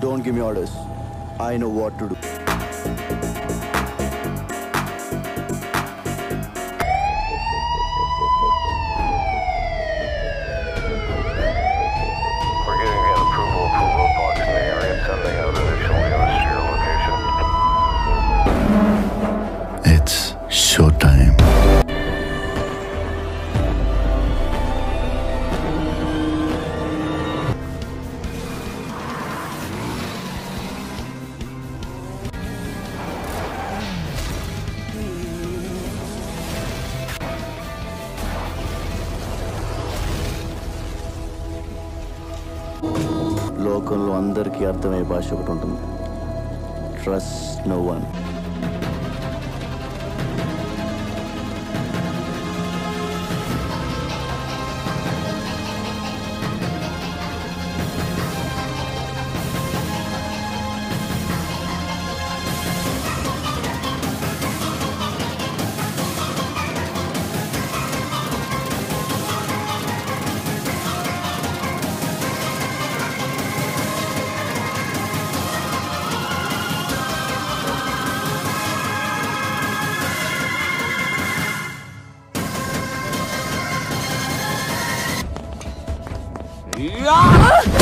Don't give me orders. I know what to do. లోకంలో అందరికీ అర్థమయ్యే భాష ఒకటి ఉంటుంది. Trust no one 鱼啊！